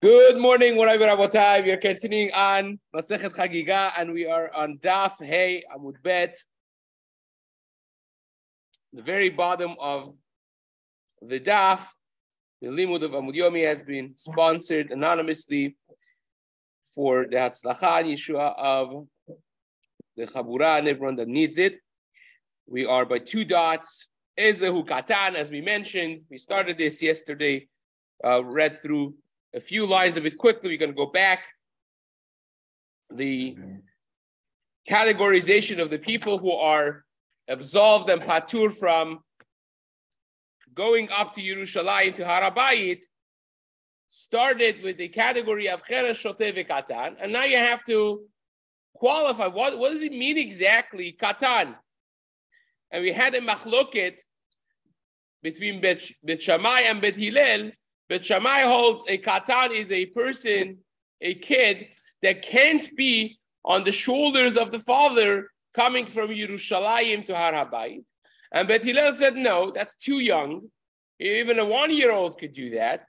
Good morning, Rabotai. We are continuing on Masechet Chagiga, and we are on Daf Hey Amud Bet, the very bottom of the Daf. The Limud of Amud Yomi has been sponsored anonymously for the Hatzlacha Yeshua of the Chabura and everyone that needs it. We are by two dots. Ezehu Katan, as we mentioned, we started this yesterday, uh, read through a few lines of it quickly. We're going to go back. The categorization of the people who are absolved and patur from going up to Yerushalayim to Harabayit started with the category of Cheresh Katan, and now you have to qualify what, what does it mean exactly, Katan? And we had a machloket between Bet, Bet Shammai and Bet Hillel but Shammai holds a katan is a person, a kid that can't be on the shoulders of the father coming from Yerushalayim to Har Habayit. And Bet Hillel said, no, that's too young. Even a one-year-old could do that.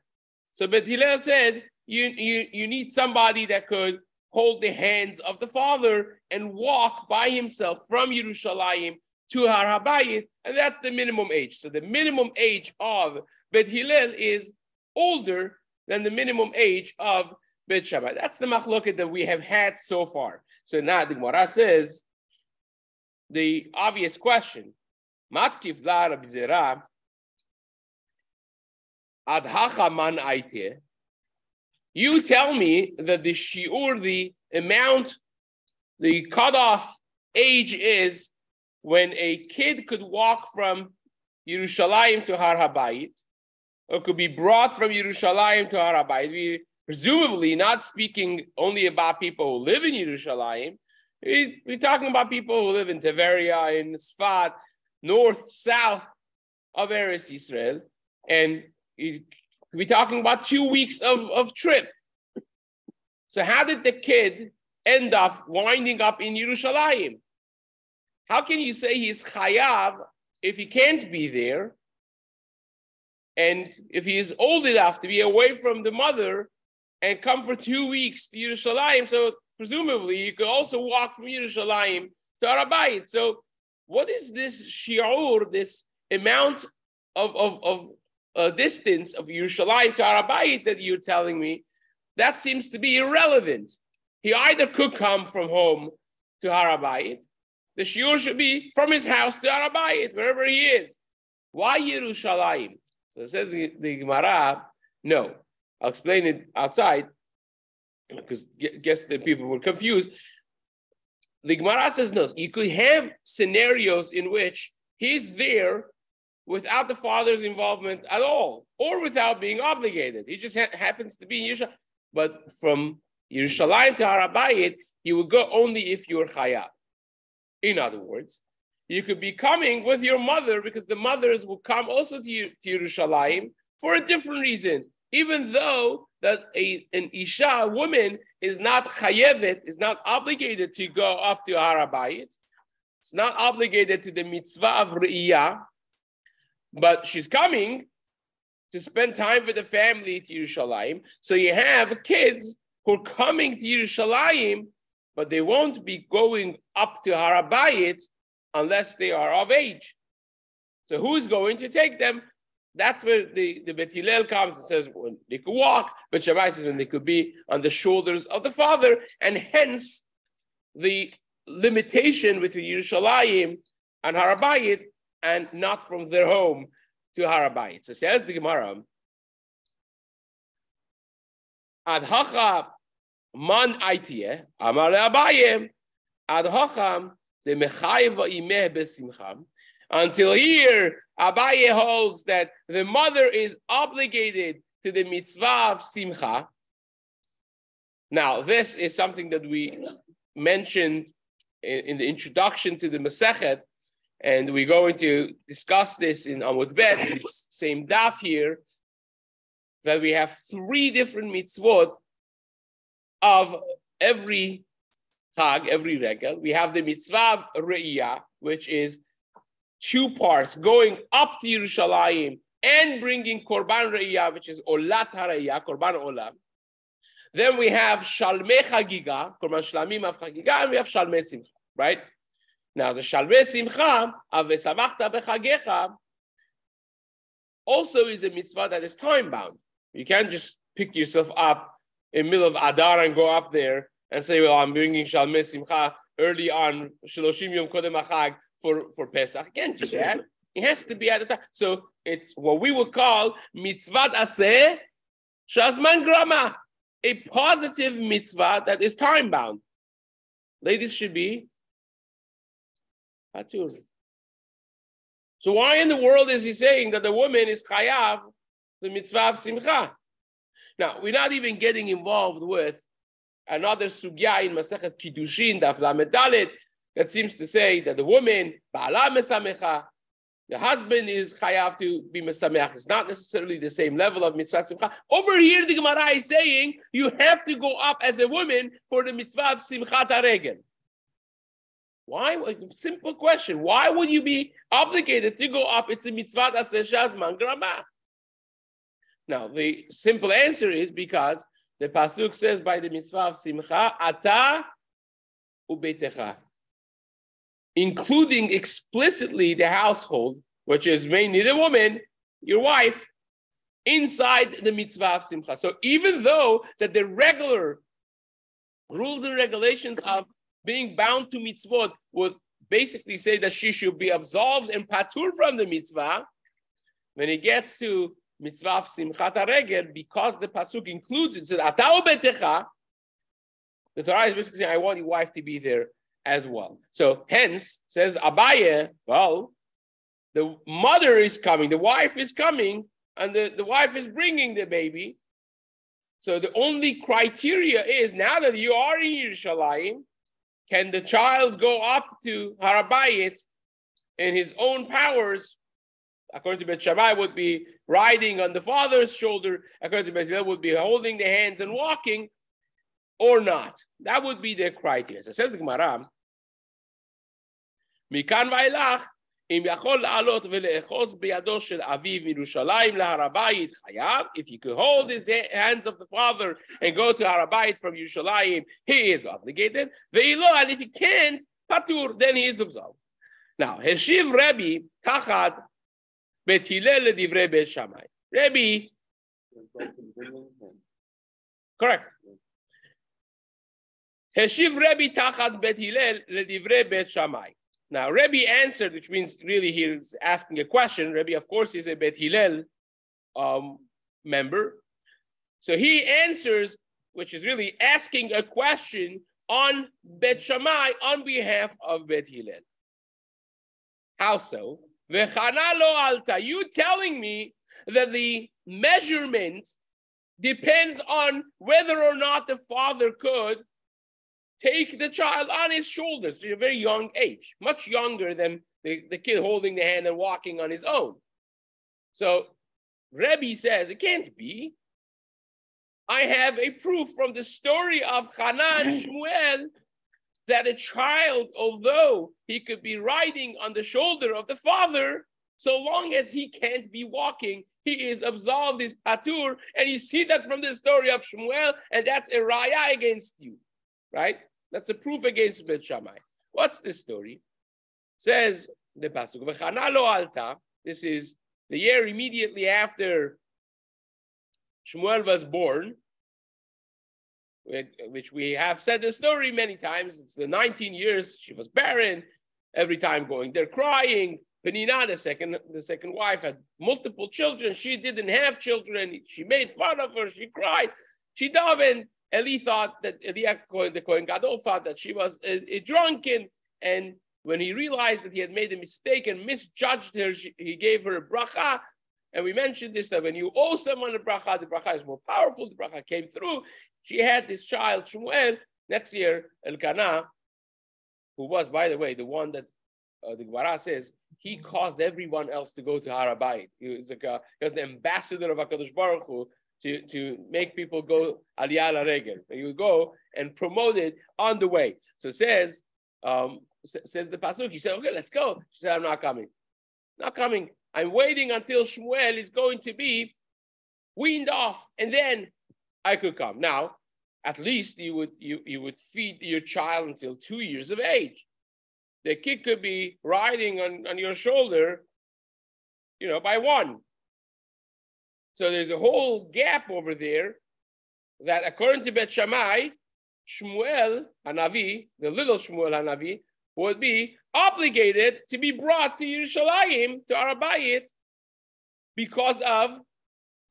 So Bet Hillel said, you, you, you need somebody that could hold the hands of the father and walk by himself from Yerushalayim to Har Habayit, and that's the minimum age. So the minimum age of Bet Hillel is older than the minimum age of Bet Shammai. That's the machloket that we have had so far. So now the Gemara says the obvious question: Matkif la Rabzera adhacha man aite. You tell me that the shiur, the amount, the cutoff age is when a kid could walk from Yerushalayim to Har Habayit could be brought from Yerushalayim to Harabayit. We presumably not speaking only about people who live in Yerushalayim. We, we're talking about people who live in Tiberia, in Sfat, north, south of Eretz Israel, and we're talking about two weeks of, of trip. So how did the kid end up winding up in Yerushalayim? How can you say he's chayav if he can't be there? And if he is old enough to be away from the mother and come for two weeks to Yerushalayim, so presumably you could also walk from Yerushalayim to Arabayit. So what is this shiur, this amount of, of, of uh, distance of Yerushalayim to Arabayit that you're telling me? That seems to be irrelevant. He either could come from home to Harabayit. The shiur should be from his house to Harabayit, wherever he is. Why Yerushalayim? So it says the, the Gemara, no. I'll explain it outside because guess the people were confused. The Gemara says no. You could have scenarios in which he's there without the father's involvement at all, or without being obligated. He just ha- happens to be in Yerushalayim. But from Yerushalayim to Harabayit, he would go only if you're chayav. In other words, you could be coming with your mother because the mothers will come also to, to Yerushalayim for a different reason. Even though that a, an Isha, a woman, is not chayevet, is not obligated to go up to Harabayit. It's not obligated to the mitzvah of Re'iyah, but she's coming to spend time with the family to Yerushalayim. So you have kids who are coming to Yerushalayim, but they won't be going up to Harabayit unless they are of age. So who's going to take them? That's where the, the Bet Hillel comes and says when they could walk, but Shammai says when they could be on the shoulders of the father, and hence the limitation between Yerushalayim and Harabayit, and not from their home to Harabayit. So says the Gemara, Adhacha man aitie, amar Abayim, Adhacham the imeh besimcha. Until here, Abaye holds that the mother is obligated to the mitzvah of simcha. Now, this is something that we mentioned in, in the introduction to the Masechet, and we're going to discuss this in Amud Bet, same daf here, that we have three different mitzvot of every Chag, every regel. We have the mitzvah re'iyah, which is two parts, going up to Yerushalayim and bringing korban re'iyah, which is olat harayah, korban olam. Then we have Shalmei Chagiga, Korban Shlamim of Chagiga, and we have Shalmei Simcha, right? Now the Shalmei Simcha, Avesavachta Bechagecha, also is a mitzvah that is time bound. You can't just pick yourself up in middle of Adar and go up there and say, well, I'm bringing Shalmei Simcha early on, Shaloshim Yom Kodem Achag for, for Pesach. Again, to that, it has to be at the time. So it's what we would call mitzvah aseh shazman grama, a positive mitzvah that is time bound. Ladies should be patur. So why in the world is he saying that the woman is chayav the mitzvah of simcha? Now we're not even getting involved with another sugya in Masechet Kiddushin, Daf Lamed Dalet, that seems to say that the woman, Ba'ala Mesamecha, the husband is chayav to be mesameach. It's not necessarily the same level of mitzvah simcha. Over here, the Gemara is saying you have to go up as a woman for the mitzvah of simchat haregel. Why? Simple question. Why would you be obligated to go up? It's a mitzvah that says shazman grama. Now, the simple answer is because the pasuk says by the mitzvah of simcha, ata ubetecha, including explicitly the household, which is mainly the woman, your wife, inside the mitzvah of simcha. So even though that the regular rules and regulations of being bound to mitzvot would basically say that she should be absolved and patur from the mitzvah, when it gets to mitzvah simchat regel, because the pasuk includes it, says betecha, the Torah is basically saying, I want your wife to be there as well. So hence, says Abaye, well, the mother is coming, the wife is coming, and the, the wife is bringing the baby. So the only criteria is now that you are in Yerushalayim, can the child go up to Harabayit in his own powers according to Bet Shammai, would be riding on the father's shoulder. According to Bet Hillel, would be holding the hands and walking, or not. That would be the criteria. So says the Gemara, מכאן ואילך, אם יכול לעלות ולאחוז בידו של אביו מירושלים להר הבית, חייב. If he could hold his hands of the father and go to הר הבית from Yerushalayim, he is obligated. ואילו, and if he can't, patur, then he is absolved. Now, השיב רבי תחת Bet Hillel Divrei Bet Shammai. Rabbi. Correct. Heshiv Rabbi Tachat Bet Hillel Divrei Bet Shammai. Now, Rabbi answered, which means really he's asking a question. Rabbi, of course, is a Bet Hillel um, member. So he answers, which is really asking a question on Bet Shammai on behalf of Bet Hillel. How so? You telling me that the measurement depends on whether or not the father could take the child on his shoulders at a very young age, much younger than the, the kid holding the hand and walking on his own. So Rebbe says it can't be. I have a proof from the story of Hanan Shmuel that a child, although he could be riding on the shoulder of the father, so long as he can't be walking, he is absolved, his patur, and you see that from the story of Shmuel, and that's a raya against you, right? That's a proof against Bet Shammai. What's the story? Says the pasuk, lo alta. This is the year immediately after Shmuel was born which we have said the story many times. It's the 19 years she was barren, every time going there crying. Penina, the second, the second wife, had multiple children. She didn't have children. She made fun of her. She cried. She davened. Eli thought that Eli, the Kohen Gadol thought that she was a, a, drunken. And when he realized that he had made a mistake and misjudged her, she, he gave her a bracha. And we mentioned this that when you owe someone a bracha, the bracha is more powerful. The bracha came through. She had this child, Shmuel. Next year, Elkanah, who was, by the way, the one that uh, the Gemara says he caused everyone else to go to Harabayit. He was like a, he was the ambassador of Hakadosh Baruch Hu to, to make people go Aliyah Regel. He would go and promote it on the way. So says um, says the pasuk. He said, "Okay, let's go." She said, "I'm not coming. Not coming. I'm waiting until Shmuel is going to be weaned off, and then I could come. Now, at least you would you, you would feed your child until two years of age. The kid could be riding on, on your shoulder, you know, by one. So there's a whole gap over there that according to Bet Shammai, Shmuel Hanavi, the little Shmuel Hanavi, would be obligated to be brought to Yerushalayim, to Arabayit, because of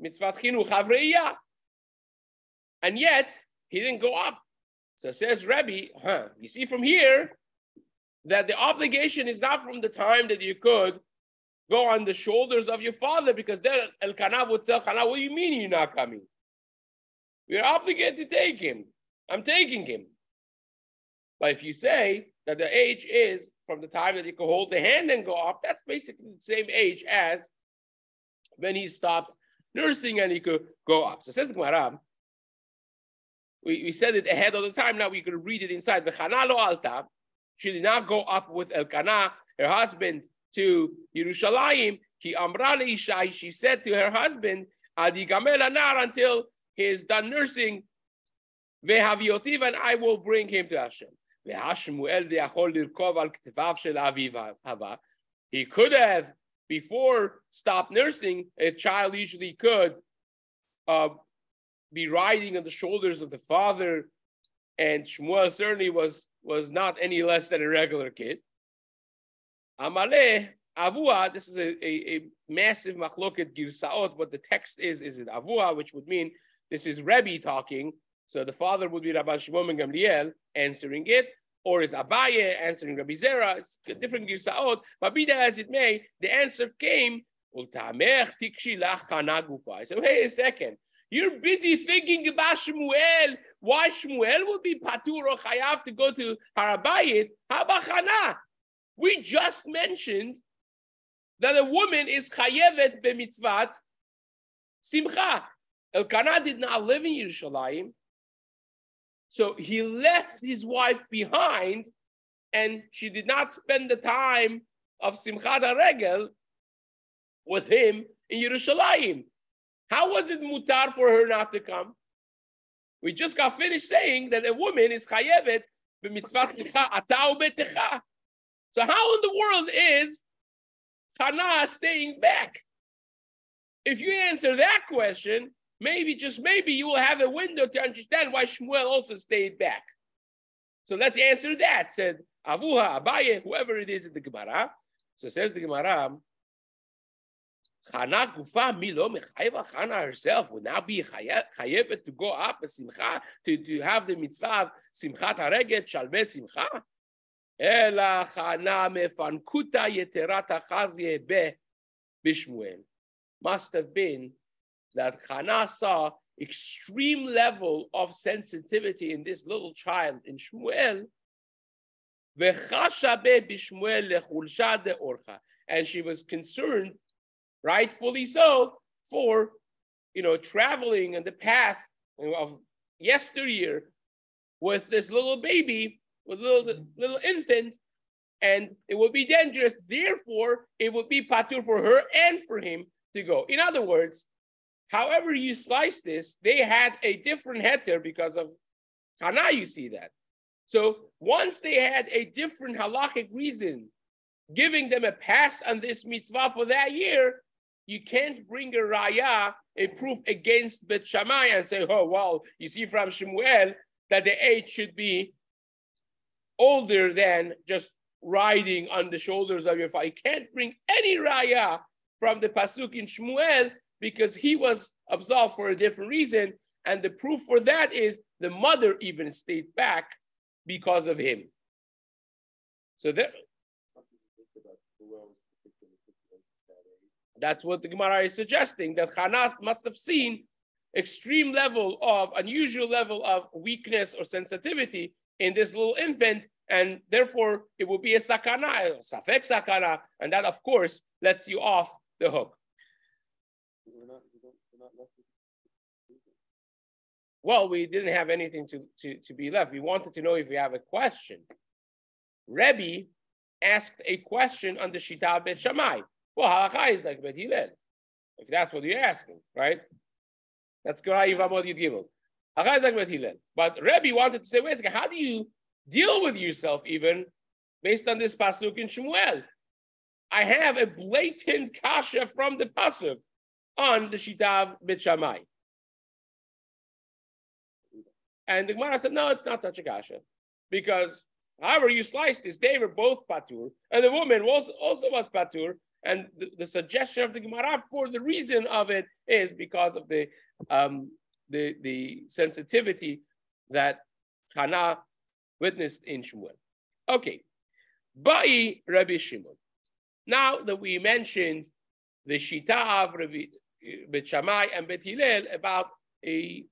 mitzvat chinuch havreya. And yet, he didn't go up. So says Rebbe, huh, you see from here that the obligation is not from the time that you could go on the shoulders of your father, because then El would tell Chana, what do you mean you're not coming? We're obligated to take him. I'm taking him. But if you say that the age is from the time that you can hold the hand and go up, that's basically the same age as when he stops nursing and he could go up. So says Gemara, we, we said it ahead of the time, now we could read it inside. The Chanalo Alta, she did not go up with Elkanah, her husband, to Yerushalayim. Ki Amra Ishai, she said to her husband, Adi Gamel Nar until he is done nursing, Vehaviotiv, and I will bring him to Hashem. He could have, before stop nursing, a child usually could uh, be riding on the shoulders of the father, and Shmuel certainly was, was not any less than a regular kid. Amale, Avua, this is a, a, a massive machloket girsaot. What the text is, is it Avua, which would mean this is Rebbe talking. So the father would be Rabbi Shimon Gamliel answering it, or is Abaye answering Rabbi Zera. It's a different girsaot. But be that as it may, the answer came. I said, wait a second. You're busy thinking about Shmuel. Why Shmuel would be patur or chayav to go to Harabayit? How about Chana? We just mentioned that a woman is chayevet b'mitzvat simcha. Elkanah did not live in Yerushalayim, so he left his wife behind, and she did not spend the time of simchat regel with him in Yerushalayim. How was it mutar for her not to come? We just got finished saying that a woman is chayevet b'mitzvat simcha atau betecha. So how in the world is Chana staying back? If you answer that question, maybe just maybe you will have a window to understand why Shmuel also stayed back. So let's answer that. Said Avuha, Abaye, whoever it is in the Gemara. So says the Gemara, Chana Gufa Milo Mechayva Chana herself would now be chayevet to go up a simcha to, to have the mitzvah of simchat haregel shalbe simcha. Ela Chana mefankuta yeterat achazye be bishmuel. Must have been that Chana saw extreme level of sensitivity in this little child in Shmuel. And she was concerned rightfully so, for you know traveling on the path of yesteryear with this little baby, with little little infant, and it would be dangerous. Therefore, it would be patur for her and for him to go. In other words, however you slice this, they had a different heter because of Hana. You see that. So once they had a different halachic reason, giving them a pass on this mitzvah for that year, you can't bring a raya, a proof against Bet Shammai and say, oh, well, you see from Shemuel that the age should be older than just riding on the shoulders of your father. You can't bring any raya from the pasuk in Shmuel because he was absolved for a different reason. And the proof for that is the mother even stayed back because of him. So that, That's what the Gemara is suggesting, that Chana must have seen extreme level of, unusual level of weakness or sensitivity in this little infant, and therefore it will be a sakana, a safek sakana, and that of course lets you off the hook. Well, we didn't have anything to, to, to be left. We wanted to know if we have a question. Rebbe asked a question on the Shita Bet Shammai. Well, halacha is like Bet Hillel, if that's what you're asking, right? That's Gemara Yivamot Yud Gimel. But Rebbe wanted to say, wait a second, how do you deal with yourself even based on this pasuk in Shmuel? I have a blatant kasha from the pasuk on the Shitav Bet Shammai. And the Gemara said, no, it's not such a kasha. Because however you slice this, they were both patur, and the woman was also was patur. And the, the suggestion of the Gemara for the reason of it is because of the um, the, the sensitivity that Hannah witnessed in Shmuel. Okay, Bai Rabbi Shimon. Now that we mentioned the Shita of Rabbi Bet Shammai and Bet Hillel about a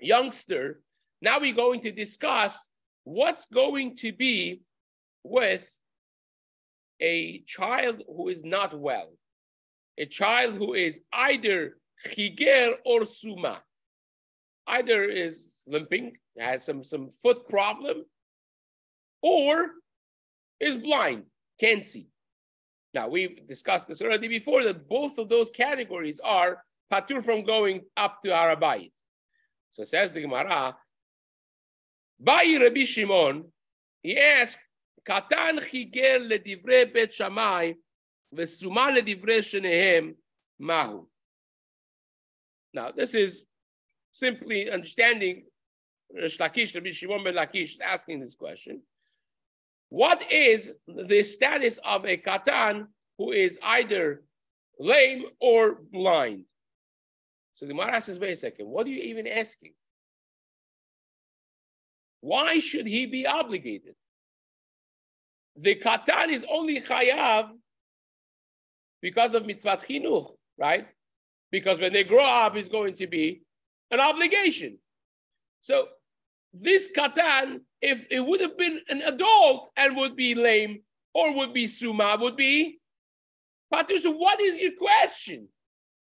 youngster, now we're going to discuss what's going to be with a child who is not well, a child who is either chiger or suma, either is limping, has some, some foot problem, or is blind, can't see. Now, we discussed this already before that both of those categories are patur from going up to Arabayit. So says the Gemara, Bai Rabbi Shimon, he asked, Katan chiger ledivre bet shamai, vesuma ledivre shenehem mahu. Now, this is simply understanding Lakish, Rabbi Shimon ben Lakish is asking this question. What is the status of a katan who is either lame or blind? So the Mara says, wait a second, what are you even asking? Why should he be obligated? The katan is only chayav because of mitzvah chinuch, right? Because when they grow up, it's going to be an obligation. So this katan, if it would have been an adult and would be lame or would be suma, would be patur. So what is your question?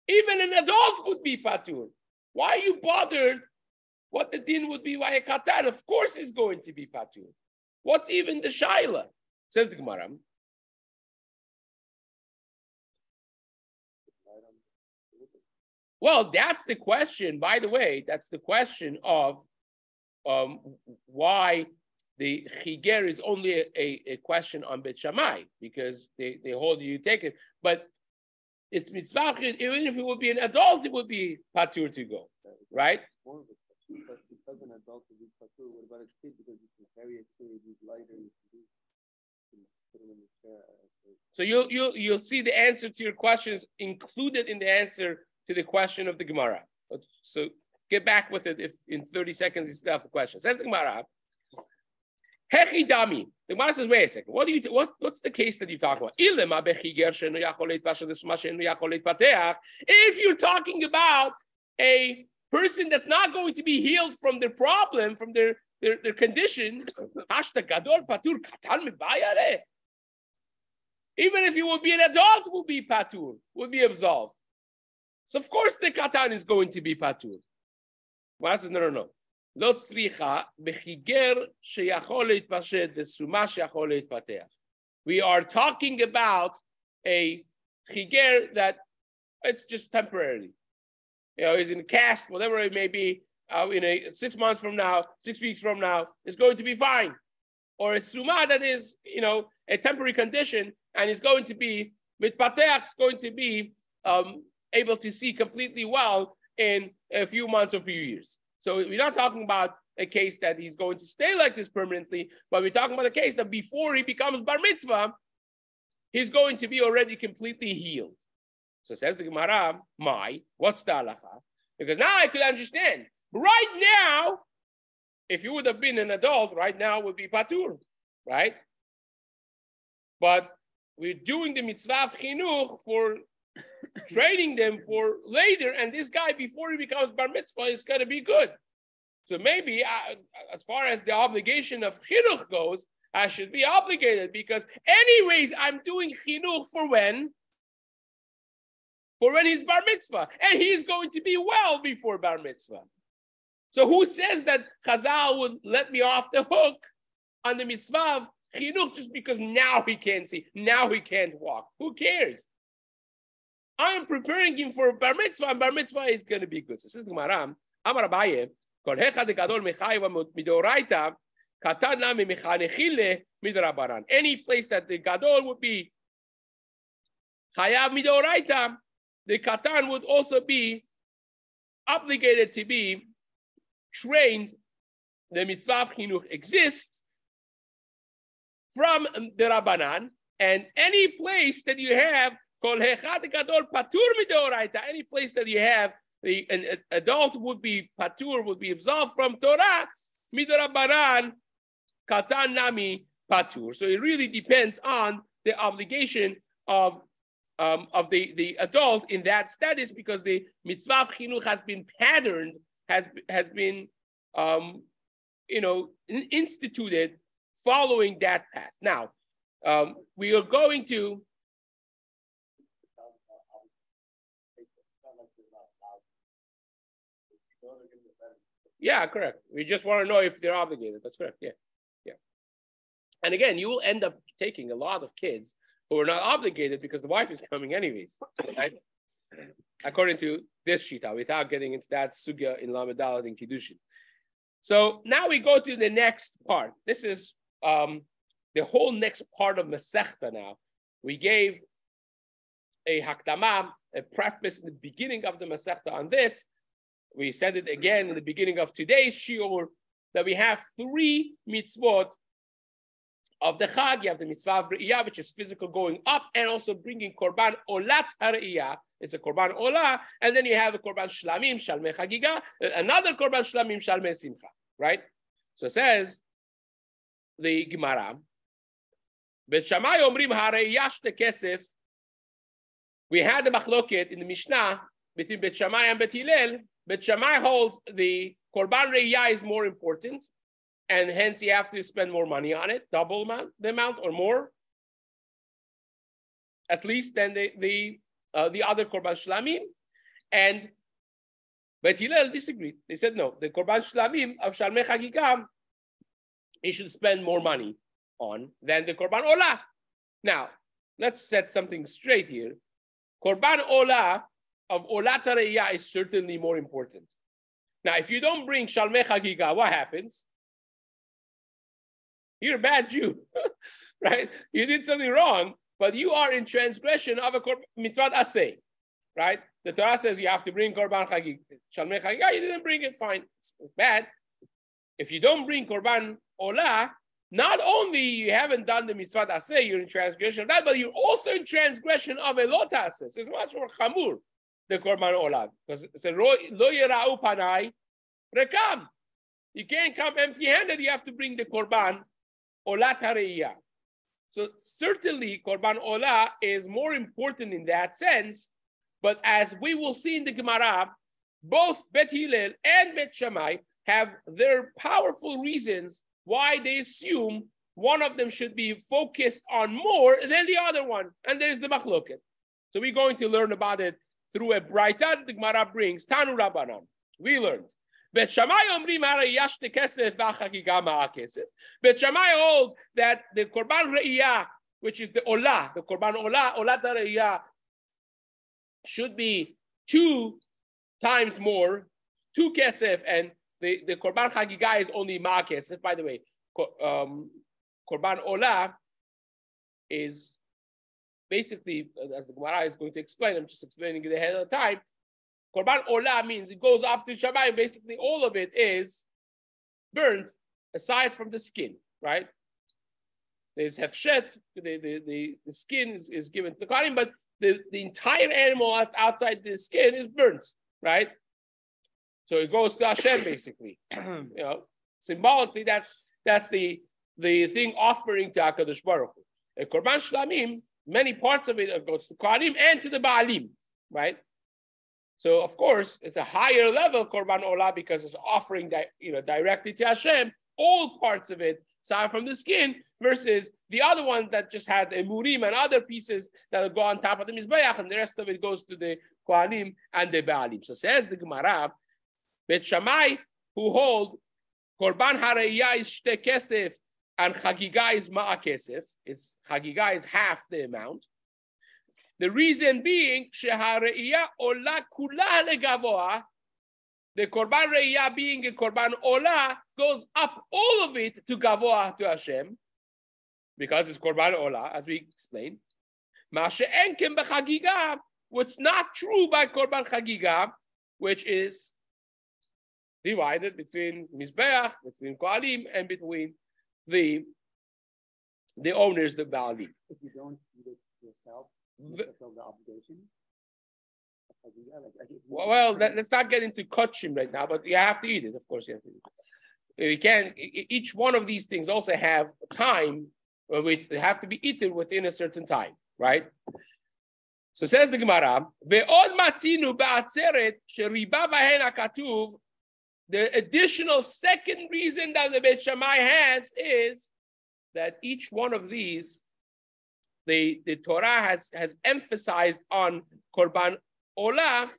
Even an adult would be patur. Why are you bothered what the din would be by a katan? Of course it's going to be patur. What's even the shaila? Says the Gemara. Well, that's the question. By the way, that's the question of um, why the chiger is only a, a, a, question on Bet Shammai because they, they hold you take it. But it's mitzvah, even if it would be an adult, it would be patur to go, right? Because an adult would be patur, what about a kid? Because you can carry a kid, he's lighter, So you'll, you'll, you'll see the answer to your questions included in the answer to the question of the Gemara. So get back with it if in 30 seconds you still have the question. Says the Gemara. Hechi dami. The Gemara says, wait a second. What do you what, what's the case that you talk about? If you're talking about a person that's not going to be healed from their problem, from their their, their condition, even if you will be an adult, will be patur, will be absolved. So of course the katan is going to be patur. Gemara says, no, no, no. לא צריכה בחיגר שיכול להתפשט וסומה שיכול להתפתח. We are talking about a chiger that it's just temporary. You know, is in cast, whatever it may be, uh, in a six months from now, six weeks from now, is going to be fine. Or a suma that is, you know, a temporary condition and is going to be mitpateach, it's going to be um, able to see completely well in a few months or few years. So we're not talking about a case that he's going to stay like this permanently, but we're talking about a case that before he becomes bar mitzvah, he's going to be already completely healed. So says the Gemara, my, what's the halacha? Because now I could understand. Right now, if you would have been an adult, right now would be patur, right? But we're doing the mitzvah of chinuch for training them for later. And this guy, before he becomes bar mitzvah, is going to be good. So maybe uh, as far as the obligation of chinuch goes, I should be obligated because anyways, I'm doing chinuch for when? For when he's bar mitzvah. And he's going to be well before bar mitzvah. So who says that Chazal would let me off the hook on the mitzvah of chinuch just because now he can't see, now he can't walk? Who cares? I am preparing him for bar mitzvah, and bar mitzvah is going to be good. So is the Gemara, Amar Abaye, Kol hechad gadol midoraita, katan mechanechile. Any place that the gadol would be chayav midoraita, the katan would also be obligated to be trained. The mitzvah of chinuch exists from the rabbanan, and any place that you have any place that you have the an adult would be patur would be absolved from Torah midorabanan katan nami patur. So it really depends on the obligation of um, of the, the adult in that status because the mitzvah chinuch has been patterned, has, has been, um, you know, instituted following that path. Now, um, we are going to Yeah, correct. We just want to know if they're obligated. That's correct. Yeah. Yeah. And again, you will end up taking a lot of kids who are not obligated because the wife is coming anyways, right? According to this shita, without getting into that sugya in Lamed Dalet and Kiddushin. So now we go to the next part. This is um, the whole next part of Masechta now. We gave a hakdama, a preface in the beginning of the Masechta on this. We said it again in the beginning of today's shiur that we have three mitzvot of the Chag, you have the mitzvah of Re'iyah, which is physical going up, and also bringing Korban Olat HaRe'iyah. It's a Korban Olah, and then you have a Korban Shlamim, Shalmei Chagiga, uh, another Korban Shlamim, Shalmei Simcha, right? So it says, the Gemara, Bet Shammai Omrim we had the machloket in the Mishnah between Bet Shammai and Bet Hillel. Bet Shammai holds the Korban Re'iyah is more important, and hence you have to spend more money on it, double amount, the amount or more, at least than the the uh, the other korban shlamim, and but Hillel disagreed. They said no, the korban shlamim of shalmei chagigam, he should spend more money on than the korban olah. Now let's set something straight here. Korban olah of olat is certainly more important. Now, if you don't bring shalmei chagiga, what happens? You're a bad Jew, right? You did something wrong, but you are in transgression of a mitzvah asay, right? The Torah says you have to bring korban chagig, shalmei chagig. You didn't bring it, fine. It's, it's bad. If you don't bring korban olah, not only you haven't done the mitzvah asay, you're in transgression of that, but you're also in transgression of a lotasis. It's much more chamur, the korban olah, because it's a lo yerau panai rekam. You can't come empty-handed. You have to bring the korban Ola Tareya. So certainly Korban Olah is more important in that sense, but as we will see in the Gemara, both Bet Hillel and Bet Shammai have their powerful reasons why they assume one of them should be focused on more than the other one. And there's the machloket. So we're going to learn about it through a braita the Gemara brings. Tanu Rabbanan. We learned Bet Shammai omrim yashte kesef v'achagiga kesef. Bet Shammai hold that the korban re'iyah, which is the olah, the korban olah, olah re'iyah, should be two times more, two kesef, and the, the korban chagiga is only ma kesef. By the way, um, korban olah is basically, uh, as the Gemara is going to explain, I'm just explaining it ahead of time, Korban Olah means it goes up to Shabbat. Basically, all of it is burnt aside from the skin, right? There's hefshet, the, the, the, the skin is, is given to the Kohanim, but the, the entire animal that's outside the skin is burnt, right? So it goes to Hashem, basically. you know, symbolically, that's that's the the thing offering to Hakadosh Baruch Hu. A korban shlamim, many parts of it goes to Kohanim and to the Baalim, right? So of course, it's a higher level korban olah because it's offering that you know directly to Hashem all parts of it, aside from the skin, versus the other one that just had emurim and other pieces that go on top of the mizbeach, and the rest of it goes to the kohanim and the baalim. So says the Gemara, Bet Shammai who hold korban harayah is shte kesef and chagiga is ma'akesef, is chagiga is half the amount. The reason being, shehareiyah ola kula legavoa, the korban reiya being a korban ola goes up all of it to gavoa to Hashem, because it's korban ola, as we explained. Ma'she'enkem bchagiga. what's not true by korban chagiga, which is divided between mizbeach, between koalim, and between the the owners, the Baalim. If you don't do it yourself, you fulfill the obligation. Well, let, us not get into kachim right now, but you have to eat it. Of course, you have to eat it. You can. Each one of these things also have time. Uh, they have to be eaten within a certain time, right? So says the Gemara, "Ve'od matzinu ba'atzeret sheriba bahen akatuv." The additional second reason that the Beit Shammai has is that each one of these, the, the Torah has, has emphasized on Korban Olah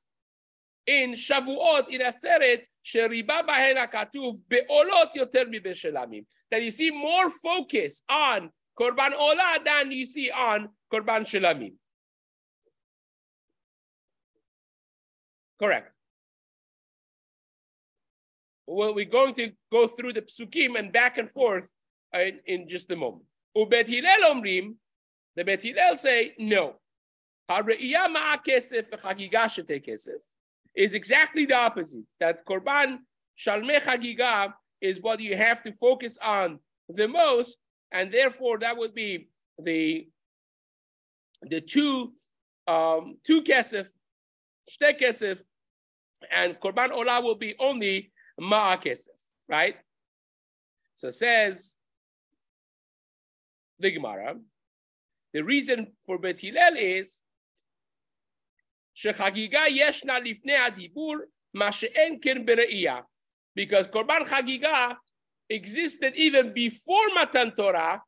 in Shavuot, in Aseret, Sheriba Bahen HaKatuv, Be'olot Yoter Mi That you see more focus on Korban Olah than you see on Korban Shelamim. Correct. Well, we're going to go through the psukim and back and forth in, in just a moment. Ubet Hillel omrim, the Bet Hillel say, no. Is exactly the opposite. That Korban Shalmei Chagiga is what you have to focus on the most, and therefore that would be the the two um, two kesef, shte kesef, and Korban Olah will be only ma'a kesef, right? So says the Gemara. The reason for Bet Hillel is שחגיגה ישנה לפני הדיבור, מה שאין כן בראייה. Because Korban Chagiga existed even before Matan Torah,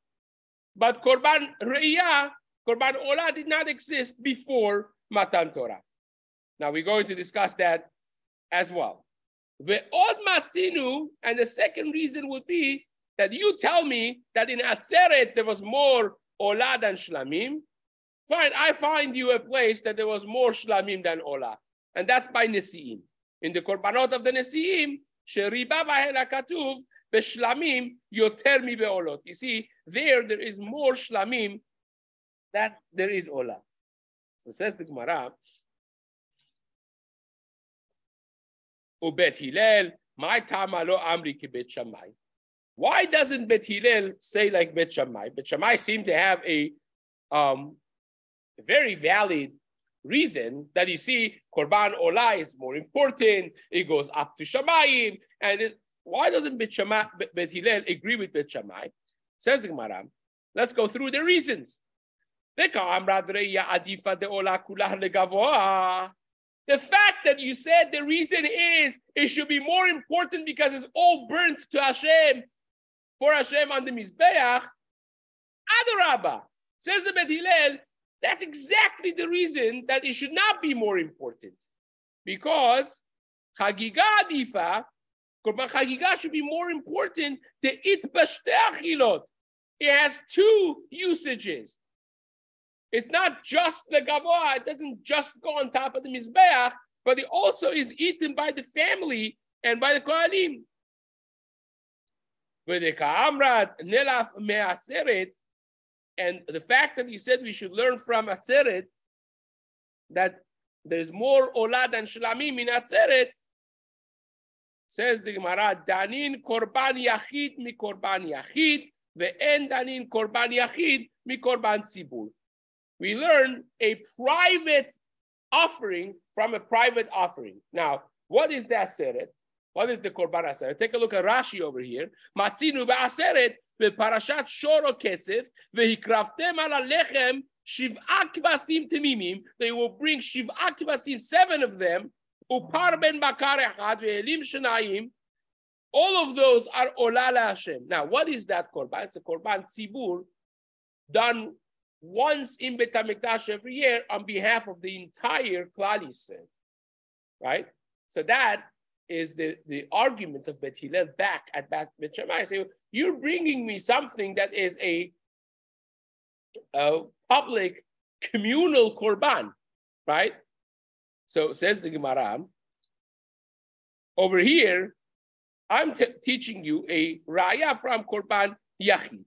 but Korban Re'iyah, Korban Olah did not exist before Matan Torah. Now we're going to discuss that as well. Ve'od matzinu, and the second reason would be that you tell me that in Atzeret there was more Olah than Shlamim. Fine, I find you a place that there was more Shlamim than Olah. And that's by Nesi'im. In the Korbanot of the Nesi'im, Sheriba Bahen HaKatuv, Beshlamim, Yoter Mi Be'olot. You see, there there is more Shlamim than there is Olah. So says the Gemara, Ubet Hillel, my amri ki bet Shammai. Why doesn't Bet Hillel say like Bet Shammai? Bet Shammai seem to have a um, very valid reason that you see Korban Olah is more important. It goes up to Shamayim. And it, why doesn't Bet, Shammai, Bet Hillel agree with Bet Shammai? Says the Gemara. Let's go through the reasons. The fact that you said the reason is it should be more important because it's all burnt to Hashem for Hashem on the Mizbeach, Adarabba. Says the Bet Hillel, that's exactly the reason that it should not be more important. Because Chagiga Adifa, Korban Chagiga should be more important. than It Achilot. It has two usages. It's not just the Gavoah, it doesn't just go on top of the Mizbeach, but it also is eaten by the family and by the Kohanim. And the fact that he said we should learn from Aseret that there's more Olah than Shlamim in Aseret, says the Gemara, Danin Korban Yachid mi Korban Yachid, ve'en Danin Korban Yachid mi Korban Tzibur. We learn a private offering from a private offering. Now, what is the Aseret? What is the korban aseret? Take a look at Rashi over here. Matzinu be'aseret be'parashat shoro kesef vehikraftem ala lechem shiv'a kvasim temimim. They will bring shiv'a kvasim, seven of them, upar ben bakar echad ve'elim shenayim. All of those are olala Hashem. Now, what is that korban? It's a korban tzibur done once in Bet HaMikdash every year on behalf of the entire Klal Yisrael, right? So that is the, the argument of Bet Hillel back at Bet Shammai. Say, you're bringing me something that is a, a public communal korban, right? So says the Gemara, Over here, I'm teaching you a raya from Korban Yachid.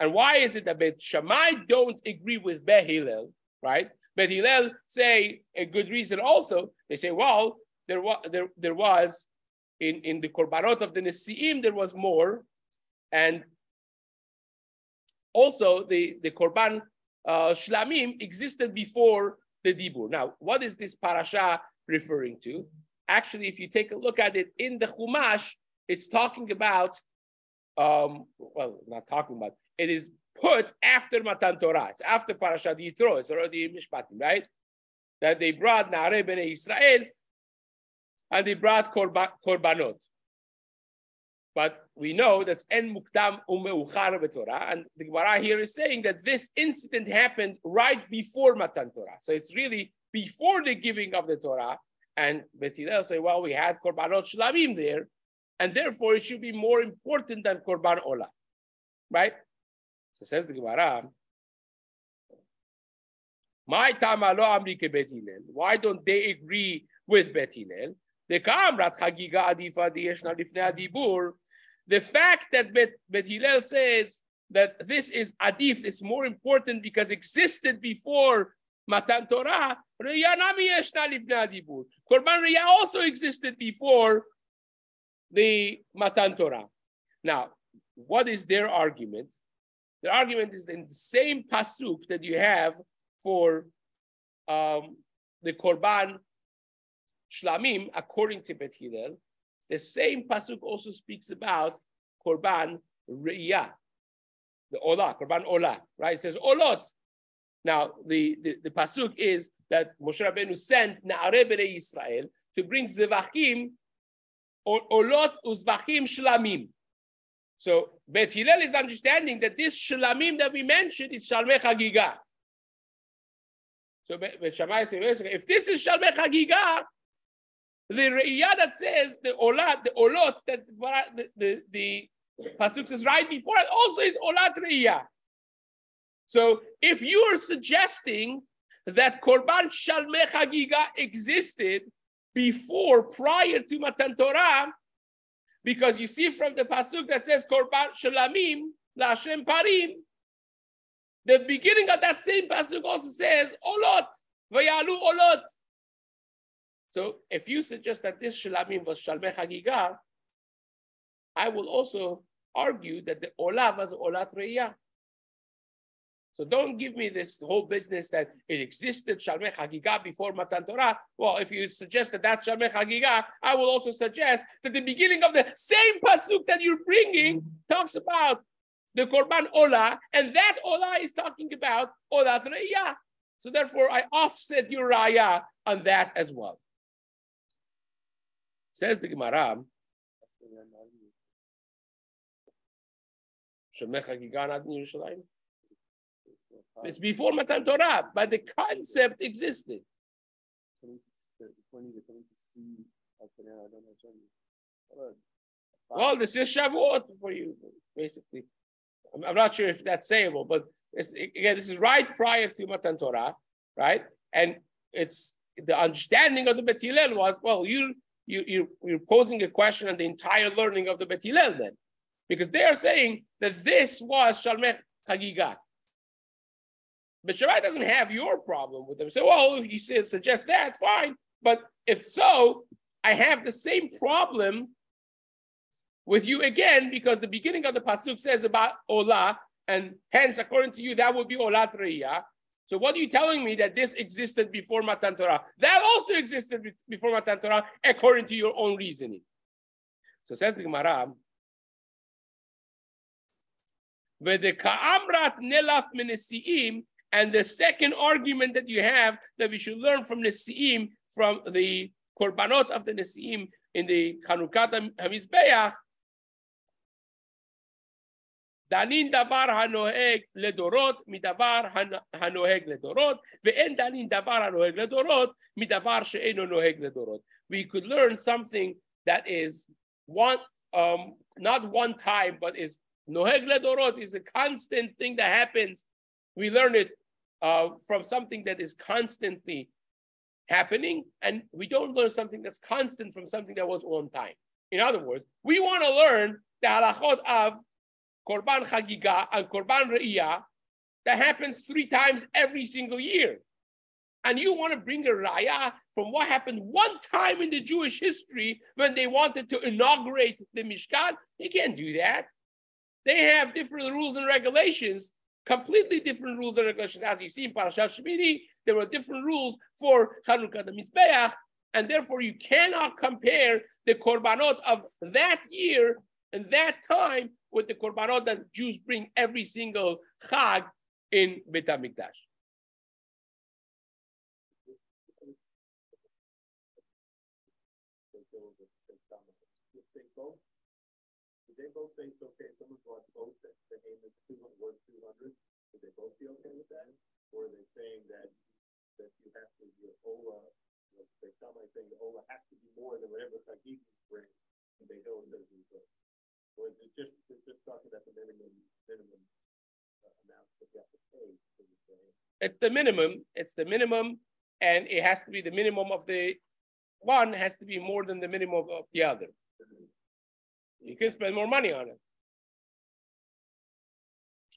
And why is it that Bet Shammai don't agree with Bet Hillel, right? Bet Hillel say a good reason also. They say, well, there was there, there was in, in the korbanot of the Nesi'im, there was more. And also the, the korban uh, shlamim existed before the dibur. Now, what is this parasha referring to? Actually, if you take a look at it in the Chumash, it's talking about, um, well, not talking about, it is put after Matan Torah. It's after Parashat Yitro. It's already in Mishpatim, right? That they brought Na'arei Bnei Israel and they brought korba, korbanot. But we know that's en mukdam umeuchar Torah, and the Gemara here is saying that this incident happened right before Matan Torah. So it's really before the giving of the Torah. And Bet Hillel say, well, we had korbanot shlamim there, and therefore it should be more important than korban olah, right? So says the Gemara, my Hillel. Why don't they agree with Bet Hillel? The fact that Bet, Bet Hillel says that this is adif is more important because existed before Matan Torah. Korban Riyah also existed before the Matan Torah. Now, what is their argument? The argument is in the same pasuk that you have for um, the Korban Shlamim, according to Bet Hillel, the same pasuk also speaks about Korban Re'iyah, the Olah, Korban Olah, right? It says Olot. Now, the, the, the pasuk is that Moshe Rabbeinu sent Na'are B'nei Israel to bring Zevachim, Olot Uzvachim Shlamim. So Bet Hillel is understanding that this Shlamim that we mentioned is Shalmei Chagiga. So Bet Shammai says, if this is Shalmei Chagiga, the Re'iyah that says the Olat, the Olot, that the, the, the Pasuk says right before it also is Olat Re'iyah. So if you are suggesting that Korban Shalmei Chagiga existed before, prior to Matan Torah, because you see from the pasuk that says Korban Shalamim Lashem Parim, the beginning of that same pasuk also says Olot Vayalu Olot. So if you suggest that this Shalamim was Shalmei Chagiga, I will also argue that the Olah was Olat Reya. So don't give me this whole business that it existed Shalmei Chagiga before Matan Torah. Well, if you suggest that that's Shalmei Chagiga, I will also suggest that the beginning of the same pasuk that you're bringing talks about the Korban Ola, and that Ola is talking about Olat Reya. So therefore, I offset your Raya on that as well. Says the Gemara. Shalmei Chagiga not in Yerushalayim. It's before Matan Torah, but the concept existed. Well, this is Shavuot for you, basically. I'm, I'm not sure if that's sayable, but again, this is right prior to Matan Torah, right? And it's the understanding of the Bet Hillel was, well, you, you, you, you're posing a question on the entire learning of the Bet Hillel then. Because they are saying that this was Shalmei Chagigat. But Shammai doesn't have your problem with them. So, well, he says, suggest that, fine. But if so, I have the same problem with you again because the beginning of the pasuk says about Olah, and hence, according to you, that would be Olat Reya. So, what are you telling me that this existed before Matan Torah? That also existed before Matan Torah, according to your own reasoning. So, says the Gemara. the Ka'amrat nelaf minesiim and the second argument that you have that we should learn from Nesi'im, from the korbanot of the Nesi'im in the Chanukat HaMizbeach, דנין דבר הנוהג לדורות מדבר הנוהג לדורות, ואין דנין דבר הנוהג לדורות מדבר שאינו נוהג לדורות. We could learn something that is one, um, not one time, but is noheg ledorot is a constant thing that happens. We learn it uh, from something that is constantly happening, and we don't learn something that's constant from something that was on time. In other words, we want to learn the halachot of Korban Chagiga and Korban Re'iyah that happens three times every single year. And you want to bring a raya from what happened one time in the Jewish history when they wanted to inaugurate the Mishkan? You can't do that. They have different rules and regulations, completely different rules and regulations. As you see in Parashat Shemini, there were different rules for Chanukah the Mizbeach, and therefore you cannot compare the korbanot of that year and that time with the korbanot that Jews bring every single Chag in Bet HaMikdash. Both think, okay, someone wants both, that the name is two hundred, worth two hundred, would they both be okay with that? Or are they saying that, that you have to, your Ola, like, they sound like saying the Ola has to be more than whatever Chagigim brings, and they know it doesn't go. Or is it just, it's just talking about the minimum, minimum uh, amount that you have to pay, so you're? It's the minimum. It's the minimum, and it has to be the minimum of the one has to be more than the minimum of the other. You could spend more money on it.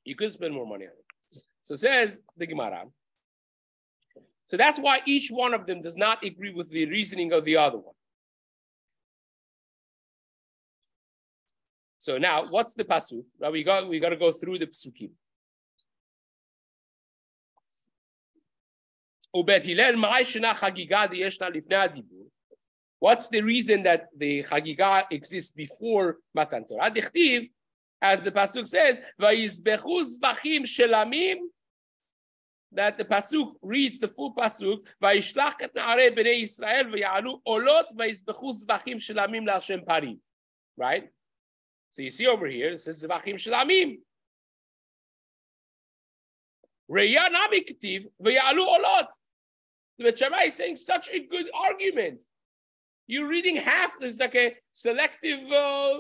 You could spend more money on it. So says the Gemara. So that's why each one of them does not agree with the reasoning of the other one. So now, what's the pasuk? Now we got we got to go through the pasukim. ובית הלל, מה ישנה חגיגה דישנה לפני הדיבור? What's the reason that the Chagiga exists before Matan Torah? Dichtiv, as the pasuk says, "Vayizbechu zvachim shelamim." That the pasuk reads the full pasuk, "Vayishlach et na'arei bnei Yisrael v'yalu olot vayizbechu zvachim shelamim la'Hashem parim." Right. So you see over here, it says zvachim shelamim. Reya nami ktiv v'yalu olot. The Shammai is saying such a good argument. You're reading half. It's like a selective uh,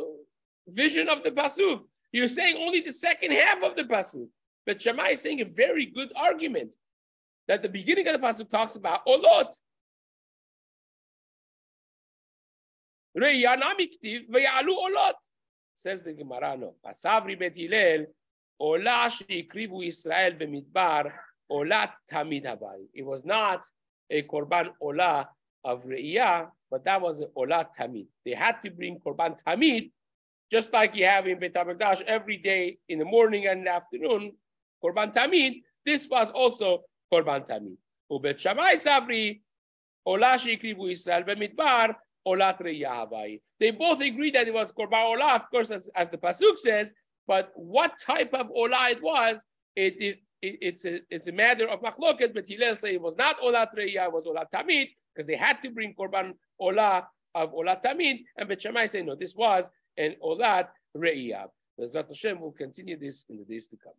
vision of the pasuk. You're saying only the second half of the pasuk. But Shammai is saying a very good argument that the beginning of the pasuk talks about olot. olot. Says the Gemara, no. Pasavri bet Hillel, ola sheikrivu Israel b'midbar, olat tamid habai. It was not a korban olah of re'iyah, but that was an olat tamid. They had to bring korban tamid, just like you have in Beit HaMikdash every day in the morning and the afternoon, korban tamid. This was also korban tamid. Ubet Shammai Savri, olah sheikrivu Israel b'midbar, olat re'iyah They both agreed that it was korban olah, of course, as, as the pasuk says. But what type of olah it was, it, it, it it's a it's a matter of machloket. But Hillel say it was not olat re'iyah, it was olat tamid because they had to bring korban olah of olat tamid, and Bet Shammai say no, this was an olat re'iyah. Bezrat Hashem will continue this in the days to come.